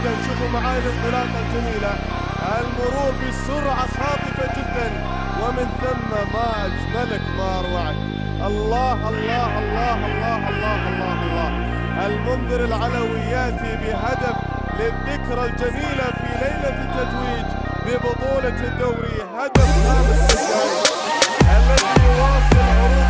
جدا. شوفوا معاي الانطلاقه الجميلة. المرور بسرعة خاطفة جدا. ومن ثم ما اجملك ما اروعك الله الله الله الله الله الله الله. المنذر العلوي يأتي بهدف للذكرى الجميلة في ليلة التتويج ببطولة الدوري. هدف خامس الذي يواصل عروض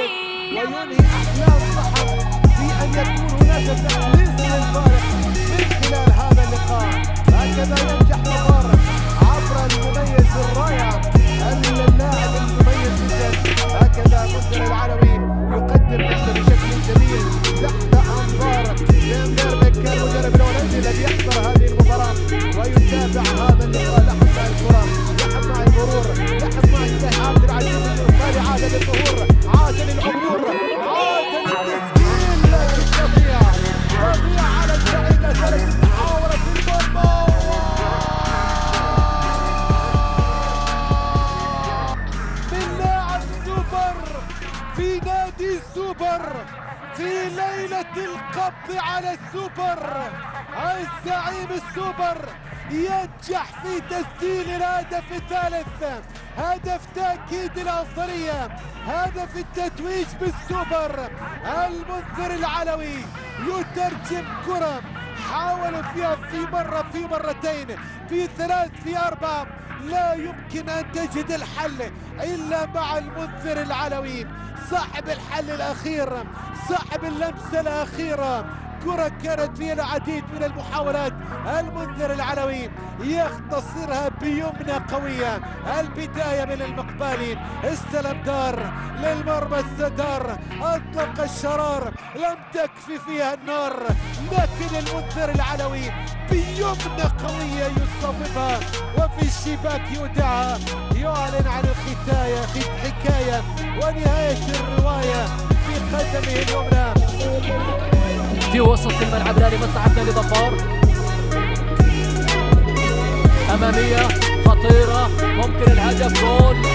الفارق أحلام الصحف في أن يكون هناك تحليل للفارق من خلال هذا اللقاء. هكذا ينجح مبارك عبر المميز الرائع اللاعب المميز جدا هكذا مصدر العلوي يقدم نفسه بشكل جميل تحت أنظار لأمير بكر مدرب الذي يحضر هذه المباراة ويتابع هذا اللقاء لحظة الكرة لحظة مع المرور لحظة مع عبد العزيز الرفاعي عادل الظهور hacen el oro. ينجح في تسجيل الهدف الثالث. هدف تأكيد الأفضلية هدف التتويج بالسوبر. المنذر العلوي يترجم كرة. حاولوا فيها في مرة في مرتين في ثلاث في أربعة لا يمكن أن تجد الحل إلا مع المنذر العلوي. صاحب الحل الأخير صاحب اللمسة الأخيرة. كرة كانت فيها العديد من المحاولات. المنذر العلوي يختصرها بيمنى قوية. البداية من المقبالي استلم دار للمرمى الستار أطلق الشرار. لم تكفي فيها النار. لكن المنذر العلوي بيمنى قوية يصوبها وفي الشباك يودعها. يعلن عن الختاية. حكاية ونهاية الرواية في قدمه اليمنى. في وسط الملعب لا لمصلحة نادي ظفار أمامية خطيرة ممكن الهدف جول.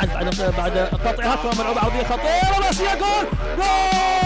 سريعا بعد بعد قطعها. كرة ملعوبة عرضية خطيرة. والأشياء جول. جول!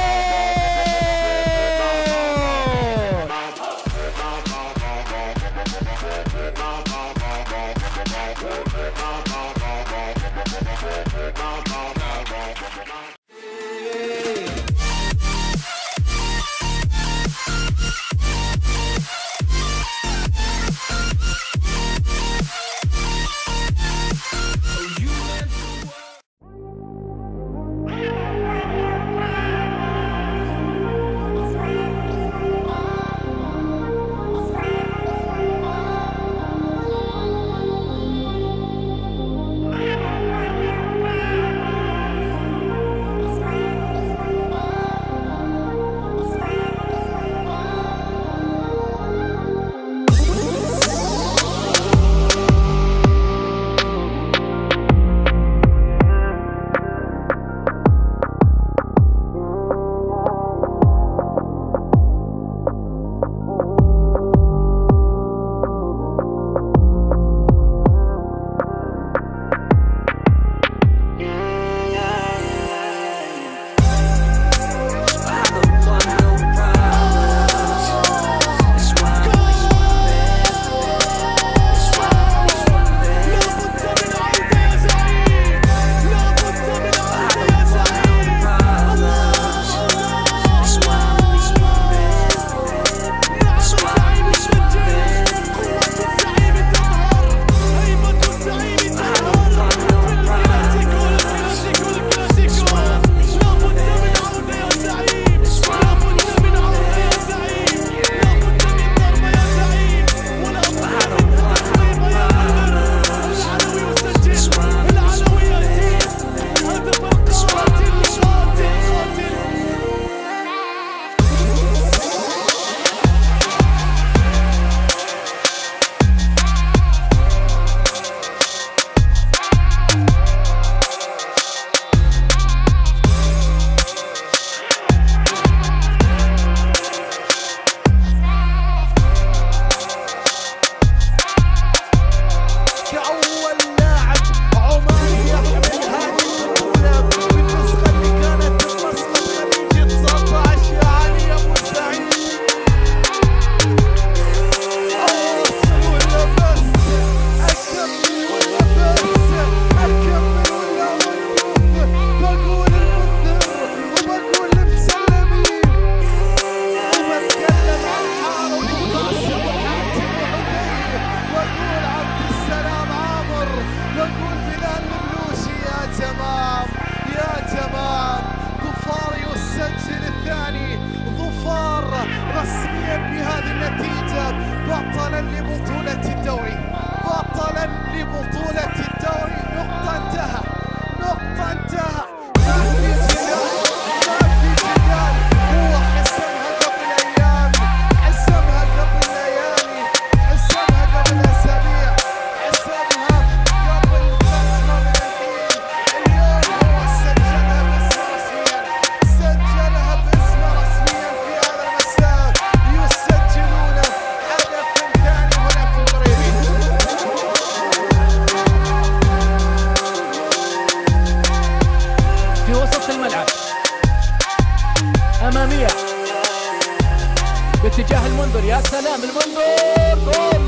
المنذر يا سلام المنذر. جول.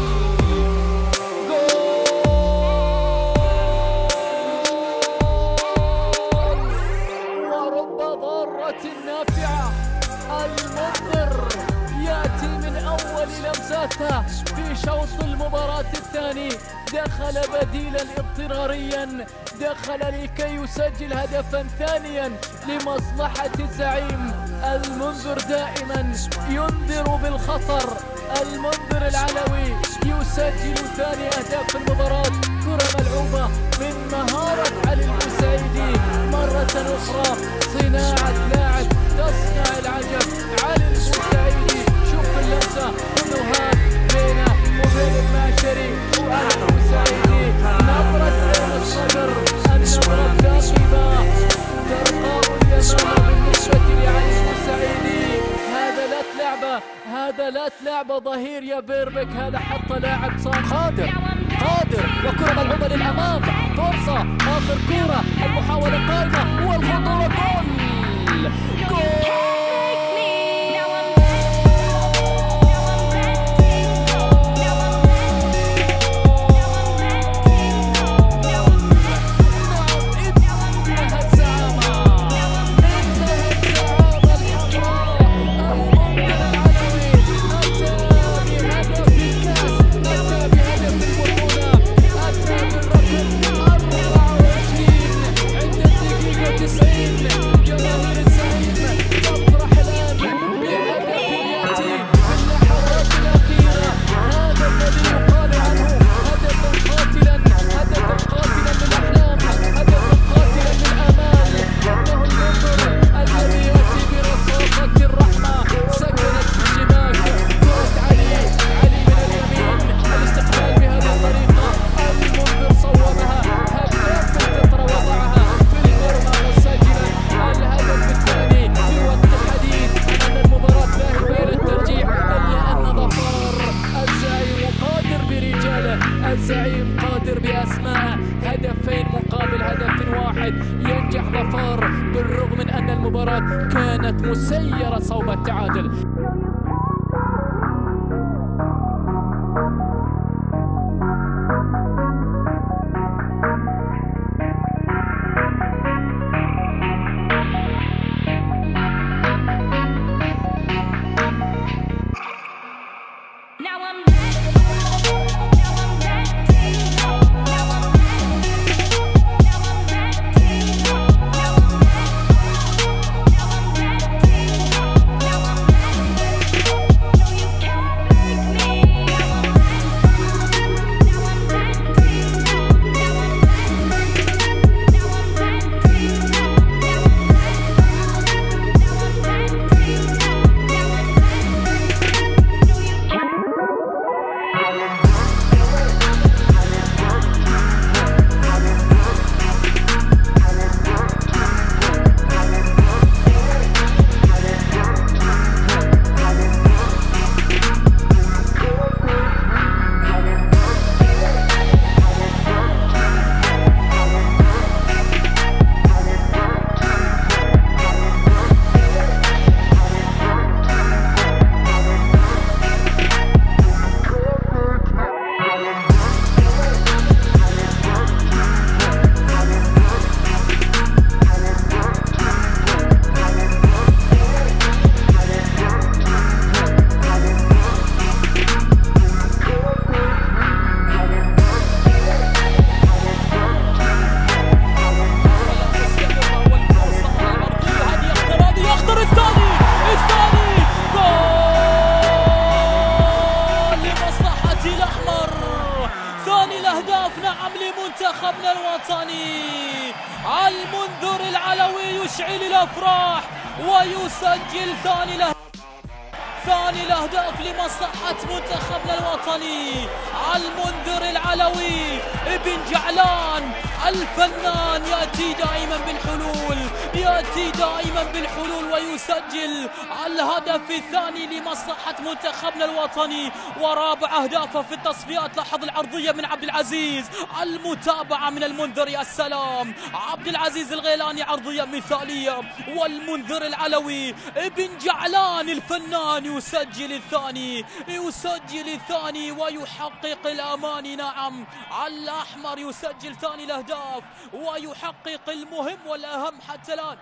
جول. ورب ضارة نافعة. المنذر يأتي من أول لمساته في شوط المباراة الثاني. دخل بديلا اضطراريا. دخل لكي يسجل هدفا ثانيا لمصلحة الزعيم. المنذر دائما ينذر بالخطر. المنذر العلوي يسجل ثاني أهداف المباراة. كرة ملعوبة من مهارة علي المساعدي مرة أخرى صناعة لاعب تصنع العجب علي المساعدي شوف اللمسة ونهاد بينه وبين الماشري وعلي المساعدي نظرة بين الصدر. النظرة الثاقبة ترقاء اليمامة. لعبة هذا لا لعبة ظهير يا بيربك هذا حتى لاعب صار قادر قادر. وكرة ملعوبة للأمام فرصة آخر كرة المحاولة قائمة والخطورة جول! انتهت يشعل الأفراح ويسجل ثاني الأهداف ثاني الأهداف لمصلحة منتخبنا الوطني المنذر العلوي ابن جعلان الفنان يأتي دائما بالحلول. يأتي دائما بالحلول ويسجل الهدف الثاني لمصلحة منتخبنا الوطني. ورابع أهدافه في التصفيات. لاحظ العرضية من عبد العزيز. المتابعة من المنذر يا سلام. عبد العزيز الغيلاني عرضية مثالية. والمنذر العلوي ابن جعلان الفنان. يسجل الثاني يسجل الثاني ويحقق الأماني. نعم الأحمر يسجل ثاني الأهداف ويحقق المهم والأهم حتى الآن.